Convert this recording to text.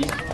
一。